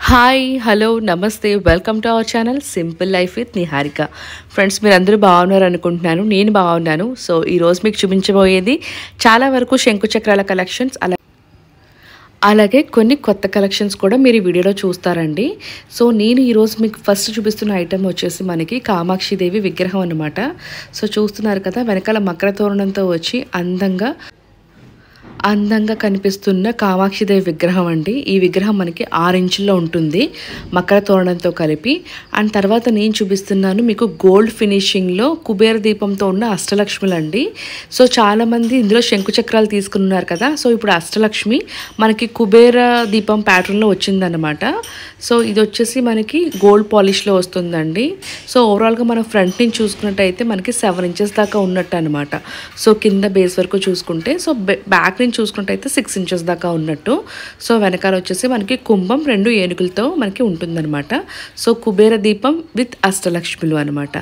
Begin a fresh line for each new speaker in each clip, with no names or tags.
Hi hello నమస్తే welcome to our channel simple life with Niharika friends మీరు అందరూ బాగున్నారు అనుకుంటున్నాను నేను బాగున్నాను. సో ఈరోజు మీకు చూపించబోయేది చాలా వరకు శంకుచక్రాల కలెక్షన్స్ అలా అలాగే కొన్ని కొత్త కలెక్షన్స్ కూడా మీరు ఈ వీడియోలో చూస్తారండి. సో నేను ఈరోజు మీకు ఫస్ట్ చూపిస్తున్న ఐటెం వచ్చేసి మనకి కామాక్షిదేవి విగ్రహం అనమాట సో చూస్తున్నారు కదా వెనకాల మకర తోరణంతో వచ్చి అందంగా అందంగా కనిపిస్తున్న కామాక్షిదేవి విగ్రహం అండి. ఈ విగ్రహం మనకి ఆరు ఇంచుల్లో ఉంటుంది. మకర తోరణంతో కలిపి. అండ్ తర్వాత నేను చూపిస్తున్నాను మీకు గోల్డ్ ఫినిషింగ్లో కుబేర దీపంతో ఉన్న అష్టలక్ష్ములు అండి సో చాలామంది ఇందులో శంకు చక్రాలు తీసుకున్నారు కదా. సో ఇప్పుడు అష్టలక్ష్మి మనకి కుబేర దీపం ప్యాటర్న్లో వచ్చిందనమాట సో ఇది వచ్చేసి మనకి గోల్డ్ పాలిష్లో వస్తుందండి. సో ఓవరాల్గా మనం ఫ్రంట్ నుంచి చూసుకున్నట్టయితే మనకి సెవెన్ ఇంచెస్ దాకా ఉన్నట్టు అనమాట సో కింద బేస్ వరకు చూసుకుంటే. సో బ్యాక్ నుంచి చూసుకుంటే సిక్స్ ఇంచెస్ దాకా ఉన్నట్టు. సో వెనకాల వచ్చేసి మనకి కుంభం రెండు ఏనుగులతో మనకి ఉంటుందన్నమాట. సో కుబేర దీపం విత్ అష్టలక్ష్మిలు అనమాట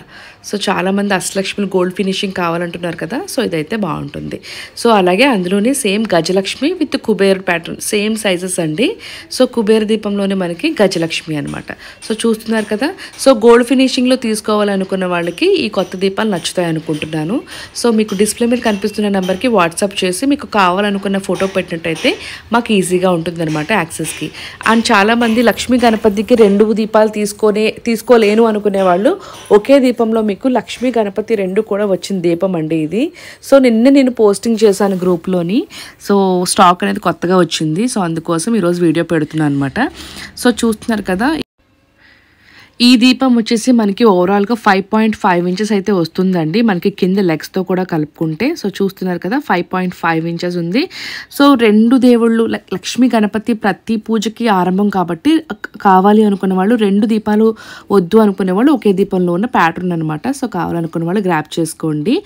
సో చాలామంది అష్టలక్ష్మిలు గోల్డ్ ఫినిషింగ్ కావాలంటున్నారు కదా. సో ఇదైతే బాగుంటుంది. సో అలాగే అందులోనే same Gajalakshmi with Kuber pattern same sizes అండి. సో కుబేర దీపంలోనే మనకి గజలక్ష్మి అనమాట సో చూస్తున్నారు కదా. సో గోల్డ్ ఫినిషింగ్లో తీసుకోవాలనుకున్న వాళ్ళకి ఈ కొత్త దీపాలు నచ్చుతాయి అనుకుంటున్నాను సో మీకు డిస్ప్లే మీద కనిపిస్తున్న నెంబర్కి వాట్సాప్ చేసి మీకు అనుకున్న ఫోటో పెట్టినట్టయితే మాకు ఈజీగా ఉంటుంది అనమాట యాక్సెస్కి. అండ్ చాలామంది లక్ష్మీ గణపతికి రెండు దీపాలు తీసుకొనే తీసుకోలేను అనుకునే వాళ్ళు ఒకే దీపంలో మీకు లక్ష్మీ గణపతి రెండు కూడా వచ్చిన దీపం అండి ఇది. సో నిన్న నేను పోస్టింగ్ చేశాను గ్రూప్లోని. సో స్టాక్ అనేది కొత్తగా వచ్చింది. సో అందుకోసం ఈరోజు వీడియో పెడుతున్నాను అనమాట సో చూస్తున్నారు కదా ఈ దీపం వచ్చేసి మనకి ఓవరాల్గా ఫైవ్ పాయింట్ ఫైవ్ ఇంచెస్ అయితే వస్తుందండి. మనకి కింద లెగ్స్తో కూడా కలుపుకుంటే సో చూస్తున్నారు కదా ఫైవ్ పాయింట్ ఫైవ్ ఇంచెస్ ఉంది. సో రెండు దేవుళ్ళు లక్ష్మీ గణపతి ప్రతి పూజకి ఆరంభం కాబట్టి కావాలి అనుకున్న వాళ్ళు రెండు దీపాలు వద్దు అనుకునే వాళ్ళు ఒకే దీపంలో ఉన్న ప్యాటర్న్ అనమాట సో కావాలనుకున్న వాళ్ళు గ్రాప్ చేసుకోండి.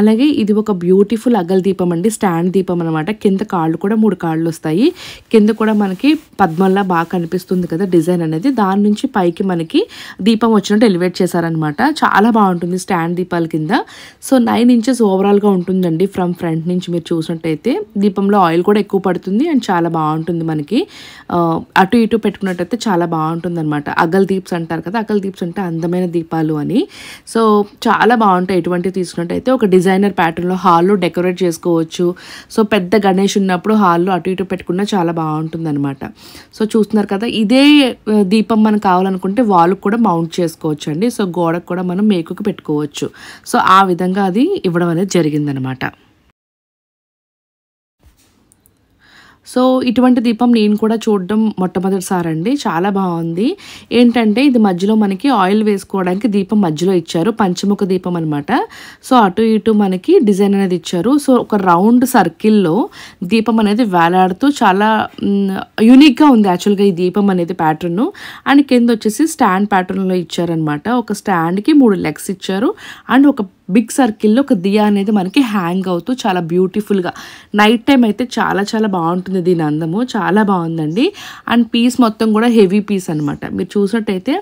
అలాగే ఇది ఒక బ్యూటిఫుల్ అగల్ దీపం అండి స్టాండ్ దీపం అనమాట కింద కాళ్ళు కూడా మూడు కాళ్ళు వస్తాయి. కింద కూడా మనకి పద్మంలా బాగా కనిపిస్తుంది కదా డిజైన్ అనేది. దాని నుంచి పైకి మనకి దీపం వచ్చినట్టు ఎలివేట్ చేశారనమాట చాలా బాగుంటుంది స్టాండ్ దీపాల కింద. సో నైన్ ఇంచెస్ ఓవరాల్గా ఉంటుందండి ఫ్రమ్ ఫ్రంట్ నుంచి మీరు చూసినట్టయితే. దీపంలో ఆయిల్ కూడా ఎక్కువ పడుతుంది అండ్ చాలా బాగుంటుంది మనకి. అటు ఇటు పెట్టుకున్నట్టయితే చాలా బాగుంటుంది అనమాట అగల్ దీప్స్ అంటారు కదా అగల్ దీప్స్ అంటే అందమైన దీపాలు అని. సో చాలా బాగుంటాయి ఎటువంటివి తీసుకున్నట్టయితే. ఒక డిజైనర్ ప్యాటర్న్లో హాల్లో డెకరేట్ చేసుకోవచ్చు. సో పెద్ద గణేష్ ఉన్నప్పుడు హాల్లో అటు ఇటు పెట్టుకున్నా చాలా బాగుంటుంది అనమాట సో చూస్తున్నారు కదా ఇదే దీపం మనకు కావాలనుకుంటే వాళ్ళు కూడా మౌంట్ చేసుకోవచ్చు అండి సో గోడకు కూడా మనం మేకుకి పెట్టుకోవచ్చు. సో ఆ విధంగా అది ఇవ్వడం అనేది జరిగిందనమాట. సో ఇటువంటి దీపం నేను కూడా చూడడం మొట్టమొదటిసారి అండి చాలా బాగుంది. ఏంటంటే ఇది మధ్యలో మనకి ఆయిల్ వేసుకోవడానికి దీపం మధ్యలో ఇచ్చారు. పంచముఖ దీపం అనమాట సో అటు ఇటు మనకి డిజైన్ అనేది ఇచ్చారు. సో ఒక రౌండ్ సర్కిల్లో దీపం అనేది వేలాడుతూ చాలా యూనిక్గా ఉంది యాక్చువల్గా ఈ దీపం అనేది ప్యాటర్న్. అండ్ కింద వచ్చేసి స్టాండ్ ప్యాటర్న్లో ఇచ్చారనమాట ఒక స్టాండ్కి మూడు లెగ్స్ ఇచ్చారు. అండ్ ఒక బిగ్ సర్కిల్లో ఒక దియా అనేది మనకి హ్యాంగ్ అవుతూ చాలా బ్యూటిఫుల్గా నైట్ టైం అయితే చాలా చాలా బాగుంటుంది దీని అందము. చాలా బాగుందండి. అండ్ పీస్ మొత్తం కూడా హెవీ పీస్ అనమాట మీరు చూసినట్టయితే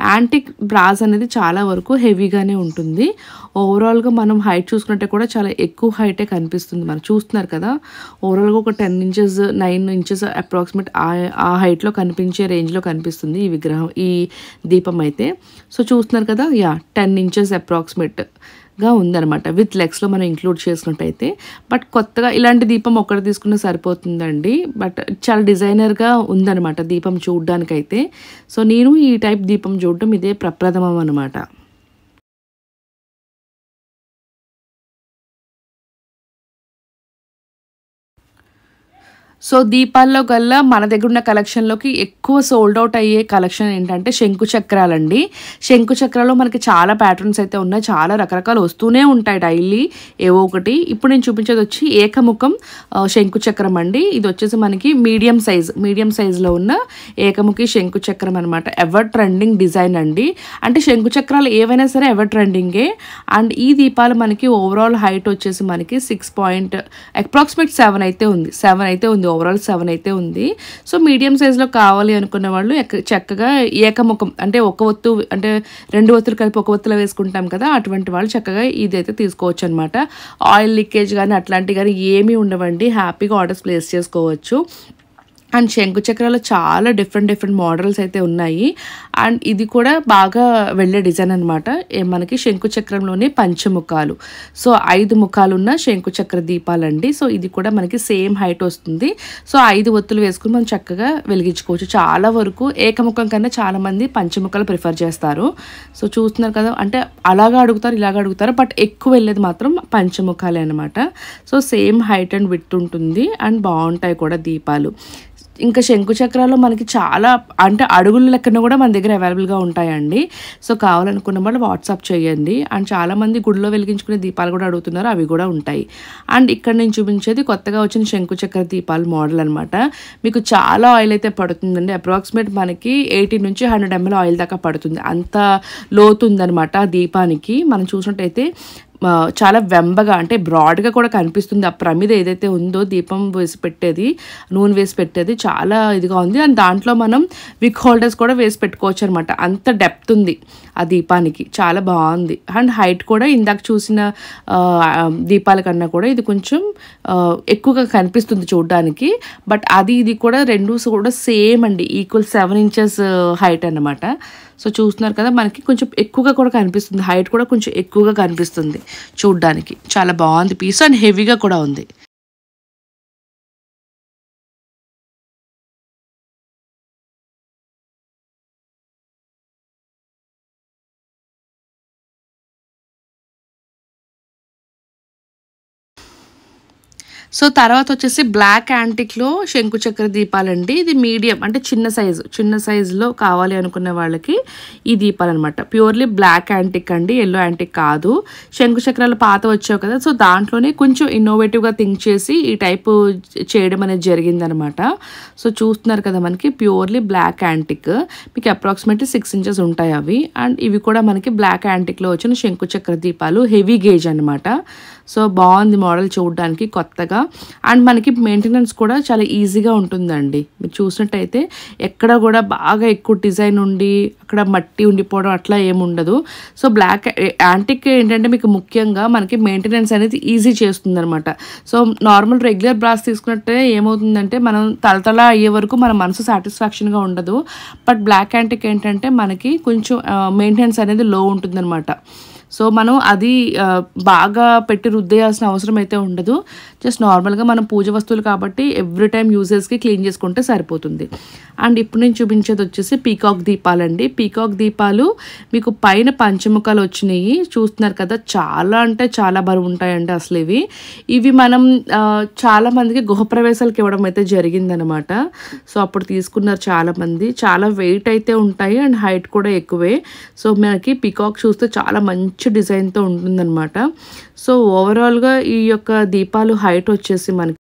యాంటిక్ బ్రాస్ అనేది చాలా వరకు హెవీగానే ఉంటుంది. ఓవరాల్గా మనం హైట్ చూసుకుంటే కూడా చాలా ఎక్కువ హైటే కనిపిస్తుంది. మనం చూస్తున్నారు కదా ఓవరాల్గా ఒక ten inches nine inches approximate ఆ హైట్లో కనిపించే రేంజ్లో కనిపిస్తుంది ఈ విగ్రహం ఈ దీపం అయితే. సో చూస్తున్నారు కదా యా టెన్ ఇంచెస్ అప్రాక్సిమేట్గా ఉందన్నమాట విత్ లెగ్స్లో మనం ఇంక్లూడ్ చేసినట్టయితే. బట్ కొత్తగా ఇలాంటి దీపం ఒక్కటి తీసుకున్న సరిపోతుందండి. బట్ చాలా డిజైనర్గా ఉందన్నమాట దీపం చూడడానికైతే. సో నేను ఈ టైప్ దీపం చూడడం ఇదే ప్రప్రథమం అనమాట సో దీపాల్లో కల్లా మన దగ్గర ఉన్న కలెక్షన్లోకి ఎక్కువ సోల్డ్ అవుట్ అయ్యే కలెక్షన్ ఏంటంటే శంకు చక్రాలండి. శంకు చక్రాలో మనకి చాలా ప్యాటర్న్స్ అయితే ఉన్నాయి. చాలా రకరకాలు వస్తూనే ఉంటాయి డైలీ ఏవో ఒకటి. ఇప్పుడు నేను చూపించేది వచ్చి ఏకముఖం శంకు చక్రం అండి. ఇది వచ్చేసి మనకి మీడియం సైజ్ మీడియం సైజులో ఉన్న ఏకముఖి శంకు చక్రం అనమాట ఎవర్ ట్రెండింగ్ డిజైన్ అండి. అంటే శంకు చక్రాలు ఏవైనా సరే ఎవర్ ట్రెండింగే అండ్ ఈ దీపాలు మనకి ఓవరాల్ హైట్ వచ్చేసి మనకి సిక్స్ పాయింట్ అప్రాక్సిమేట్ సెవెన్ అయితే ఉంది. సెవెన్ అయితే ఉంది ఓవరాల్ సెవెన్ అయితే ఉంది. సో మీడియం సైజులో కావాలి అనుకున్న వాళ్ళు ఎక్క- చక్కగా ఏకముఖం అంటే ఒక ఒత్తు అంటే రెండు ఒత్తులు కలిపి ఒక ఒత్తులో వేసుకుంటాం కదా అటువంటి వాళ్ళు చక్కగా ఇదైతే తీసుకోవచ్చు అనమాట ఆయిల్ లీకేజ్ కానీ అట్లాంటివి కానీ ఏమీ ఉండవండి. హ్యాపీగా ఆర్డర్స్ ప్లేస్ చేసుకోవచ్చు. అండ్ శంకు చక్రాలు చాలా డిఫరెంట్ డిఫరెంట్ మోడల్స్ అయితే ఉన్నాయి. అండ్ ఇది కూడా బాగా వెళ్ళే డిజైన్ అనమాట మనకి శంకు చక్రంలోనే పంచముఖాలు. సో ఐదు ముఖాలు ఉన్న శంకు చక్ర దీపాలండి. సో ఇది కూడా మనకి సేమ్ హైట్ వస్తుంది. సో ఐదు ఒత్తులు వేసుకుని మనం చక్కగా వెలిగించుకోవచ్చు. చాలా వరకు ఏకముఖం కన్నా చాలామంది పంచముఖాలు ప్రిఫర్ చేస్తారు. సో చూస్తున్నారు కదా అంటే అలాగా అడుగుతారు ఇలాగ అడుగుతారు బట్ ఎక్కువ వెళ్ళేది మాత్రం పంచముఖాలే అనమాట so same height and with ఉంటుంది. అండ్ బాగుంటాయి కూడా దీపాలు. ఇంకా శంకు చక్రాలు మనకి చాలా అంటే అడుగుల లెక్కన కూడా మన దగ్గర అవైలబుల్గా ఉంటాయండి. సో కావాలనుకున్న వాళ్ళు వాట్సాప్ చేయండి. అండ్ చాలామంది గుడిలో వెలిగించుకునే దీపాలు కూడా అడుగుతున్నారు. అవి కూడా ఉంటాయి. అండ్ ఇక్కడ నేను చూపించేది కొత్తగా వచ్చిన శంకు చక్ర దీపాలు మోడల్ అనమాట మీకు చాలా ఆయిల్ అయితే పడుతుందండి. అప్రాక్సిమేట్ మనకి ఎయిటీ నుంచి హండ్రెడ్ ఎంఎల్ ఆయిల్ దాకా పడుతుంది. అంత లోతుందనమాట ఆ దీపానికి. మనం చూసినట్టయితే చాలా వెంబగా అంటే బ్రాడ్గా కూడా కనిపిస్తుంది. ఆ ప్రమిద ఏదైతే ఉందో దీపం వేసి పెట్టేది నూనె వేసి పెట్టేది చాలా ఇదిగా ఉంది. అండ్ దాంట్లో మనం విక్ హోల్డర్స్ కూడా వేసి పెట్టుకోవచ్చు అనమాట అంత డెప్త్ ఉంది ఆ దీపానికి. చాలా బాగుంది. అండ్ హైట్ కూడా ఇందాక చూసిన దీపాల కన్నా కూడా ఇది కొంచెం ఎక్కువగా కనిపిస్తుంది చూడడానికి. బట్ అది ఇది కూడా రెండు కూడా సేమ్ అండి. ఈక్వల్ సెవెన్ ఇంచెస్ హైట్ అన్నమాట. సో చూస్తున్నారు కదా మనకి కొంచెం ఎక్కువగా కూడా కనిపిస్తుంది. హైట్ కూడా కొంచెం ఎక్కువగా కనిపిస్తుంది చూడ్డానికి. చాలా బాగుంది. పీస్ అండ్ హెవీగా కూడా ఉంది. సో తర్వాత వచ్చేసి బ్లాక్ యాంటిక్లో శంకు చక్ర దీపాలండి. ఇది మీడియం అంటే చిన్న సైజు చిన్న సైజులో కావాలి అనుకునే వాళ్ళకి ఈ దీపాలు అనమాట ప్యూర్లీ బ్లాక్ యాంటిక్ అండి ఎల్లో యాంటిక్ కాదు. శంకు చక్రాలు పాత వచ్చావు కదా సో దాంట్లోనే కొంచెం ఇన్నోవేటివ్గా థింక్ చేసి ఈ టైపు చేయడం అనేది జరిగిందనమాట సో చూస్తున్నారు కదా మనకి ప్యూర్లీ బ్లాక్ యాంటిక్ మీకు అప్రాక్సిమేట్లీ సిక్స్ ఇంచెస్ ఉంటాయి అవి. అండ్ ఇవి కూడా మనకి బ్లాక్ యాంటిక్లో వచ్చిన శంకు చక్ర దీపాలు హెవీ గేజ్ అనమాట సో బాగుంది మోడల్ చూడడానికి కొత్తగా. అండ్ మనకి మెయింటెనెన్స్ కూడా చాలా ఈజీగా ఉంటుందండి. మీరు చూసినట్టయితే ఎక్కడ కూడా బాగా ఎక్కువ డిజైన్ ఉండి అక్కడ మట్టి ఉండిపోవడం అట్లా ఏముండదు సో బ్లాక్ యాంటిక్ ఏంటంటే మీకు ముఖ్యంగా మనకి మెయింటెనెన్స్ అనేది ఈజీ చేస్తుంది అనమాట సో నార్మల్ రెగ్యులర్ బ్రాస్ తీసుకున్నట్టే ఏమవుతుందంటే మనం తలతల అయ్యే వరకు మన మనసు సాటిస్ఫాక్షన్గా ఉండదు. బట్ బ్లాక్ యాంటిక్ ఏంటంటే మనకి కొంచెం మెయింటెనెన్స్ అనేది లో ఉంటుందన్నమాట. సో మనం అది బాగా పెట్టి రుద్దేయాల్సిన అవసరం అయితే ఉండదు. జస్ట్ నార్మల్గా మనం పూజ వస్తువులు కాబట్టి ఎవ్రీ టైం యూజెస్కి క్లీన్ చేసుకుంటే సరిపోతుంది. అండ్ ఇప్పుడు నేను చూపించేది వచ్చేసి పీకాక్ దీపాలండి. పీకాక్ దీపాలు మీకు పైన పంచముఖాలు వచ్చినాయి. చూస్తున్నారు కదా చాలా అంటే చాలా బరువు ఉంటాయండి అసలు ఇవి. ఇవి మనం చాలామందికి గృహప్రవేశాలకి గృహప్రవేశాలకు ఇవ్వడం అయితే జరిగిందనమాట. సో అప్పుడు తీసుకున్నారు చాలామంది చాలా వెయిట్ అయితే ఉంటాయి అండ్ హైట్ కూడా ఎక్కువే. సో మనకి పికాక్ చూస్తే చాలా మంచి డిజైన్తో ఉంటుందన్నమాట. సో ఓవరాల్గా ఈ యొక్క దీపాలు హైట్ వచ్చేసి మనకి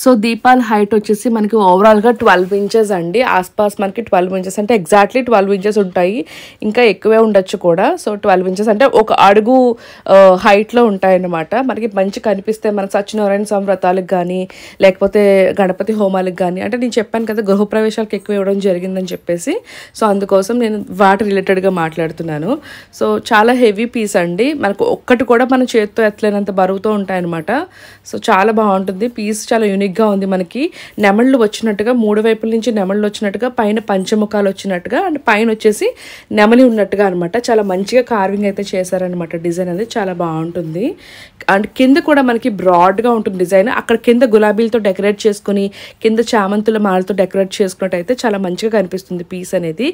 సో దీపాల హైట్ వచ్చేసి మనకి ఓవరాల్గా ట్వెల్వ్ ఇంచెస్ అండి. ఆస్పాస్ మనకి ట్వెల్వ్ ఇంచెస్ అంటే ఎగ్జాక్ట్లీ ట్వెల్వ్ ఇంచెస్ ఉంటాయి. ఇంకా ఎక్కువే ఉండొచ్చు కూడా. సో ట్వెల్వ్ ఇంచెస్ అంటే ఒక అడుగు హైట్లో ఉంటాయన్నమాట. మనకి మంచి కనిపిస్తే మన సత్యనారాయణ స్వామి వ్రతాలకు కానీ లేకపోతే గణపతి హోమాలకు కానీ అంటే నేను చెప్పాను కదా గృహప్రవేశాలకు ఎక్కువ ఇవ్వడం జరిగిందని చెప్పేసి. సో అందుకోసం నేను వాటి రిలేటెడ్గా మాట్లాడుతున్నాను. సో చాలా హెవీ పీస్ అండి. మనకు ఒక్కటి కూడా మన చేతితో ఎత్తలేనంత బరువుతో ఉంటాయన్నమాట. సో చాలా బాగుంటుంది. పీస్ చాలా యూనిక్గా ఉంది మనకి. నెమళ్ళు వచ్చినట్టుగా మూడు వైపుల నుంచి నెమళ్ళు వచ్చినట్టుగా పైన పంచముఖాలు వచ్చినట్టుగా అండ్ పైన వచ్చేసి నెమలి ఉన్నట్టుగా అనమాట చాలా మంచిగా కార్వింగ్ అయితే చేశారనమాట డిజైన్ అనేది చాలా బాగుంటుంది. అండ్ కింద కూడా మనకి బ్రాడ్గా ఉంటుంది డిజైన్. అక్కడ కింద గులాబీలతో డెకరేట్ చేసుకుని కింద చామంతుల మాలతో డెకరేట్ చేసుకున్నట్టయితే చాలా మంచిగా కనిపిస్తుంది పీస్ అనేది.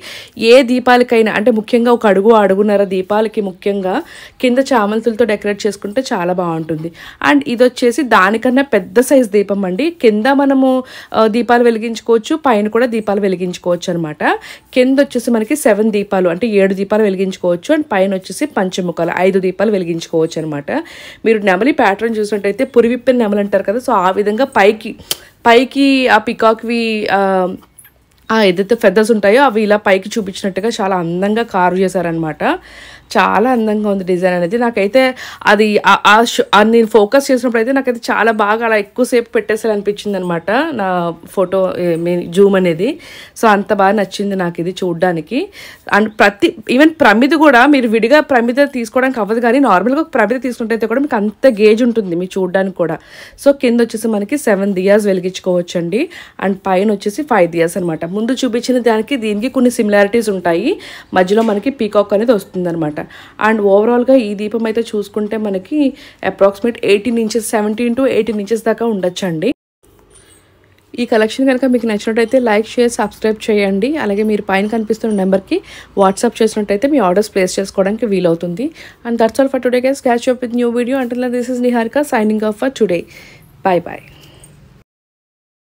ఏ దీపాలకైనా అంటే ముఖ్యంగా ఒక అడుగు అడుగున్నర దీపాలకి ముఖ్యంగా కింద చామంతులతో డెకరేట్ చేసుకుంటే చాలా బాగుంటుంది. అండ్ ఇది వచ్చేసి దానికన్నా పెద్ద సైజ్ దీపం అండి. కింద మనము దీపాలు వెలిగించుకోవచ్చు పైన కూడా దీపాలు వెలిగించుకోవచ్చు అనమాట కింద వచ్చేసి మనకి సెవెన్ దీపాలు అంటే ఏడు దీపాలు వెలిగించుకోవచ్చు అండ్ పైన వచ్చేసి పంచముఖాలు ఐదు దీపాలు వెలిగించుకోవచ్చు అనమాట మీరు నెమలి ప్యాటర్న్ చూసినట్టయితే పురివిప్పిన నెమలి అంటారు కదా సో ఆ విధంగా పైకి పైకి ఆ పికాక్వి ఆ, ఏదైతే ఫెదర్స్ ఉంటాయో అవి ఇలా పైకి చూపించినట్టుగా చాలా అందంగా కార్వ్ చేశారనమాట చాలా అందంగా ఉంది డిజైన్ అనేది. నాకైతే అది ఆ- షో- నేను ఫోకస్ చేసినప్పుడు అయితే నాకైతే చాలా బాగా అలా ఎక్కువసేపు పెట్టేసారి అనిపించింది అనమాట నా ఫోటో జూమ్ అనేది. సో అంత బాగా నచ్చింది నాకు ఇది చూడడానికి. అండ్ ప్రతి ఈవెన్ ప్రమిది కూడా మీరు విడిగా ప్రమిద తీసుకోవడానికి అవ్వదు కానీ నార్మల్గా ఒక ప్రమిద తీసుకుంటే అయితే కూడా మీకు అంత గేజ్ ఉంటుంది మీరు చూడడానికి కూడా. సో కింద వచ్చేసి మనకి సెవెన్ దియాస్ వెలిగించుకోవచ్చండి. అండ్ పైన వచ్చేసి ఫైవ్ దియాస్ అనమాట ముందు చూపించిన దానికి దీనికి కొన్ని సిమిలారిటీస్ ఉంటాయి. మధ్యలో మనకి పీకాక్ అనేది వస్తుంది అనమాట అండ్ ఓవరాల్గా ఈ దీపం అయితే చూసుకుంటే మనకి approximate eighteen inches seventeen to eighteen inches దాకా ఉండొచ్చండి. ఈ కలెక్షన్ కనుక మీకు నచ్చినట్టయితే లైక్ షేర్ సబ్స్క్రైబ్ చేయండి. అలాగే మీరు పైన కనిపిస్తున్న నెంబర్కి వాట్సాప్ చేసినట్టయితే మీ ఆర్డర్స్ ప్లేస్ చేసుకోవడానికి వీలవుతుంది. And that's all for today guys catch up with new video అంటున్న this is Niharika signing off for today bye bye